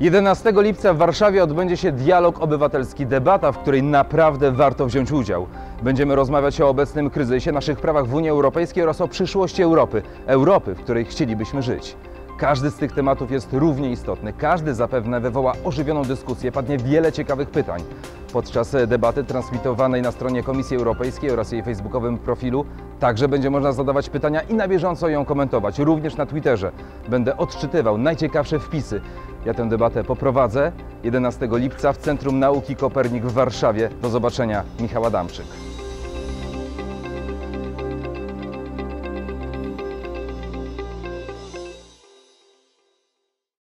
11 lipca w Warszawie odbędzie się dialog obywatelski, debata, w której naprawdę warto wziąć udział. Będziemy rozmawiać o obecnym kryzysie, naszych prawach w Unii Europejskiej oraz o przyszłości Europy. Europy, w której chcielibyśmy żyć. Każdy z tych tematów jest równie istotny. Każdy zapewne wywoła ożywioną dyskusję, padnie wiele ciekawych pytań. Podczas debaty transmitowanej na stronie Komisji Europejskiej oraz jej facebookowym profilu także będzie można zadawać pytania i na bieżąco ją komentować, również na Twitterze. Będę odczytywał najciekawsze wpisy. Ja tę debatę poprowadzę 11 lipca w Centrum Nauki Kopernik w Warszawie. Do zobaczenia, Michał Adamczyk.